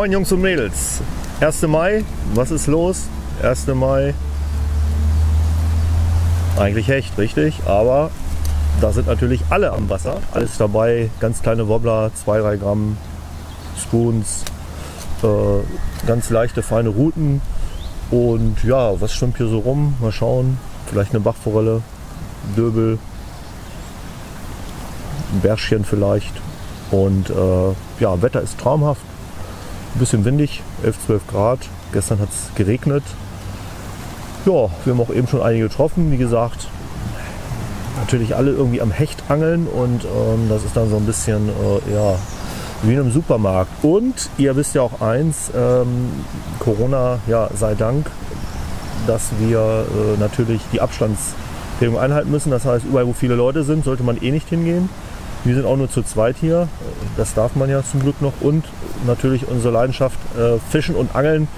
Moin Jungs und Mädels. 1. Mai, was ist los? 1. Mai. Eigentlich Hecht, richtig, aber da sind natürlich alle am Wasser. Alles dabei, ganz kleine Wobbler, 2-3 Gramm, Spoons, äh, ganz leichte, feine Routen. Und ja, was schwimmt hier so rum? Mal schauen. Vielleicht eine Bachforelle, Döbel, ein Bärschchen vielleicht. Und äh, ja, Wetter ist traumhaft. Ein bisschen windig, 11, 12 Grad. Gestern hat es geregnet. Ja, wir haben auch eben schon einige getroffen. Wie gesagt, natürlich alle irgendwie am Hecht angeln und ähm, das ist dann so ein bisschen äh, ja, wie in einem Supermarkt. Und ihr wisst ja auch eins, ähm, Corona, ja, sei Dank, dass wir äh, natürlich die Abstandsregelung einhalten müssen. Das heißt, überall wo viele Leute sind, sollte man eh nicht hingehen. Wir sind auch nur zu zweit hier. Das darf man ja zum Glück noch. Und natürlich unsere Leidenschaft äh, Fischen und Angeln.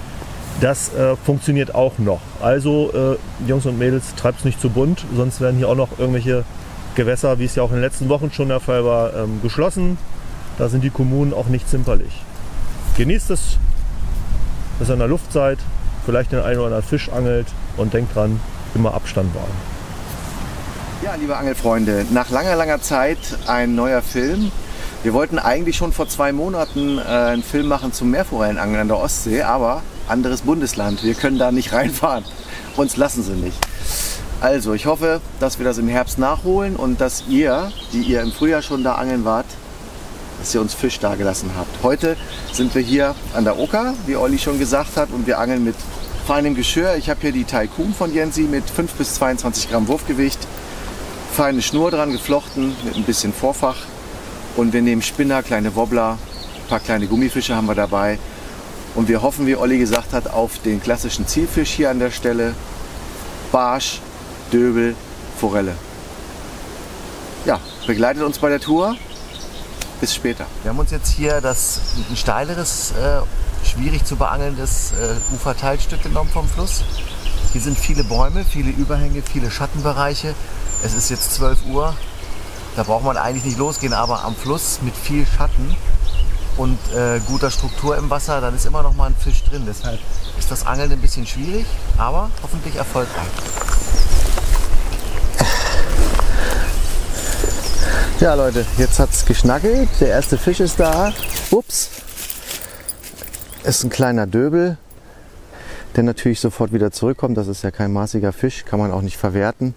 Das äh, funktioniert auch noch. Also äh, Jungs und Mädels, treibt es nicht zu bunt, sonst werden hier auch noch irgendwelche Gewässer, wie es ja auch in den letzten Wochen schon der Fall war, ähm, geschlossen. Da sind die Kommunen auch nicht zimperlich. Genießt es, dass ihr in der Luft seid, vielleicht den einen oder anderen Fisch angelt und denkt dran, immer Abstand wahren. Ja, liebe Angelfreunde, nach langer, langer Zeit ein neuer Film. Wir wollten eigentlich schon vor zwei Monaten äh, einen Film machen zum Meerforellenangeln an der Ostsee, aber anderes Bundesland. Wir können da nicht reinfahren. Uns lassen sie nicht. Also, ich hoffe, dass wir das im Herbst nachholen und dass ihr, die ihr im Frühjahr schon da angeln wart, dass ihr uns Fisch da gelassen habt. Heute sind wir hier an der Oka, wie Olli schon gesagt hat, und wir angeln mit feinem Geschirr. Ich habe hier die Tycoon von Jensi mit 5 bis 22 Gramm Wurfgewicht. Feine Schnur dran geflochten mit ein bisschen Vorfach. Und wir nehmen Spinner, kleine Wobbler, ein paar kleine Gummifische haben wir dabei. Und wir hoffen, wie Olli gesagt hat, auf den klassischen Zielfisch hier an der Stelle. Barsch, Döbel, Forelle. Ja, begleitet uns bei der Tour. Bis später. Wir haben uns jetzt hier das ein steileres, äh, schwierig zu beangelndes äh, Uferteilstück genommen vom Fluss. Hier sind viele Bäume, viele Überhänge, viele Schattenbereiche. Es ist jetzt 12 Uhr. Da braucht man eigentlich nicht losgehen, aber am Fluss mit viel Schatten und äh, guter Struktur im Wasser, dann ist immer noch mal ein Fisch drin. Deshalb ist das Angeln ein bisschen schwierig, aber hoffentlich erfolgreich. Ja Leute, jetzt hat es geschnackelt. Der erste Fisch ist da. Ups. Ist ein kleiner Döbel, der natürlich sofort wieder zurückkommt. Das ist ja kein maßiger Fisch, kann man auch nicht verwerten.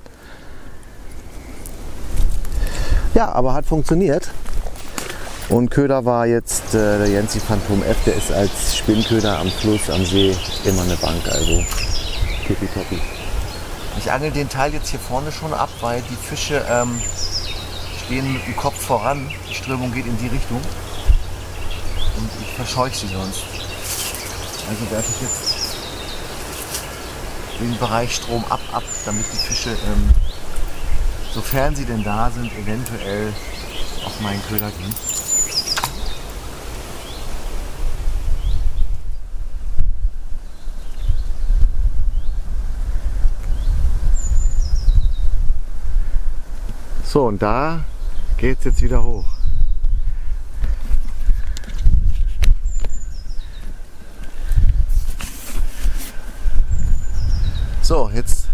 Ja, aber hat funktioniert. Und Köder war jetzt äh, der Jensi Phantom F, der ist als Spinnköder am Fluss, am See immer eine Bank, also tippitoppi. Ich angel den Teil jetzt hier vorne schon ab, weil die Fische ähm, stehen mit dem Kopf voran. Die Strömung geht in die Richtung. Und ich verscheuche sie sonst. Also werfe ich jetzt den Bereich Strom ab, ab, damit die Fische, ähm, sofern sie denn da sind, eventuell auf meinen Köder gehen. So, und da geht es jetzt wieder hoch. So, jetzt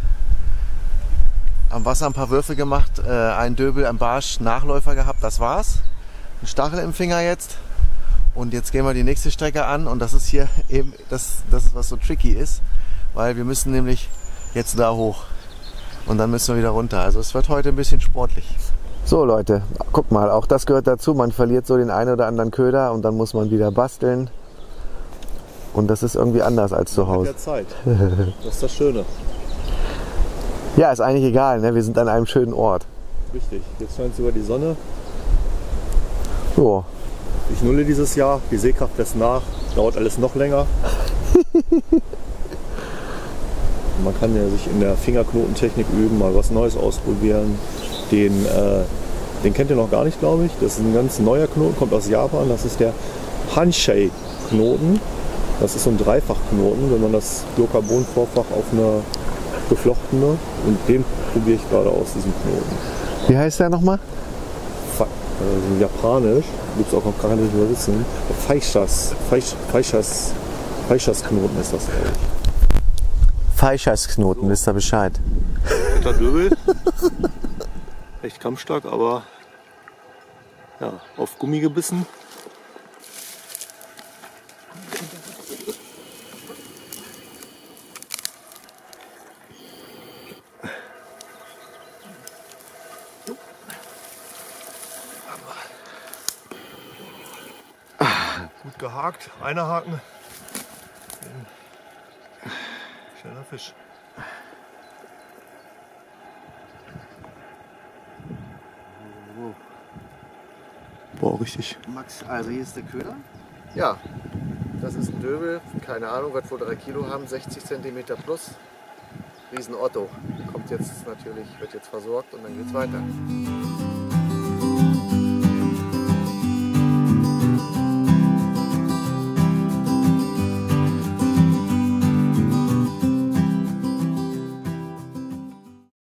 am Wasser ein paar Würfe gemacht, äh, ein Döbel, ein Barsch, Nachläufer gehabt, das war's. Ein Stachel im Finger jetzt. Und jetzt gehen wir die nächste Strecke an und das ist hier eben das, das ist, was so tricky ist, weil wir müssen nämlich jetzt da hoch und dann müssen wir wieder runter. Also es wird heute ein bisschen sportlich. So Leute, guck mal, auch das gehört dazu. Man verliert so den einen oder anderen Köder und dann muss man wieder basteln. Und das ist irgendwie anders als zu Hause. Ja, Zeit. Das ist das Schöne. Ja, ist eigentlich egal. Ne? Wir sind an einem schönen Ort. Richtig. Jetzt scheint sogar die Sonne. So. Ich nulle dieses Jahr. Die Sehkraft lässt nach. Dauert alles noch länger. Man kann ja sich in der Fingerknotentechnik üben, mal was Neues ausprobieren. Den, äh, den kennt ihr noch gar nicht, glaube ich. Das ist ein ganz neuer Knoten, kommt aus Japan. Das ist der Hanshei-Knoten. Das ist so ein Dreifachknoten, wenn man das Biocarbon-Vorfach auf eine geflochtene und den probiere ich gerade aus, diesen Knoten. Wie heißt der nochmal? Fa- also japanisch, gibt es auch noch gar nicht übersetzen. Feischas, Feisch, Feischas, Feischas-Knoten ist das, glaube ich. Feischeißknoten, wisst ihr Bescheid. Guter Döbel. Echt kampfstark, aber ja, auf Gummi gebissen. Gehakt, einer Haken. Schneller Fisch. Boah, richtig. Max, also hier ist der Köder. Ja, das ist ein Döbel, keine Ahnung, wird wohl 3 Kilo haben, 60 cm plus. Riesen Otto. Kommt jetzt natürlich, wird jetzt versorgt und dann geht's weiter.